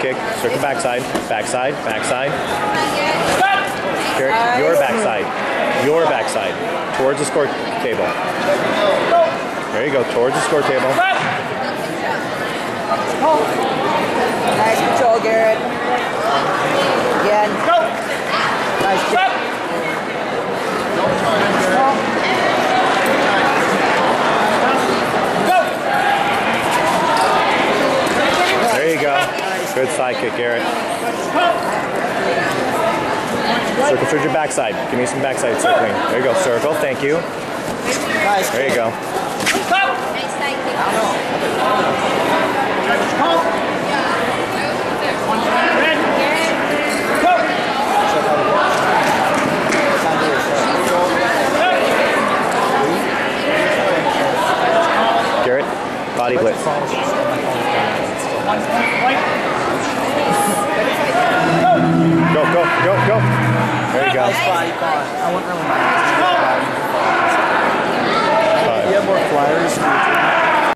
kick. Circle backside. Backside. Backside. Garrett, your backside. Your backside. Towards the score table. There you go. Towards the score table. Nice control, Garrett. Again. Nice kick. There you go. Good side kick, Garrett. Circle towards your backside. Give me some backside circling. There you go. Circle. Thank you. Nice There you go. Garrett, body blitz. Go, go, go, go. There you go. Nice body part. I want to remind you. You have more flyers.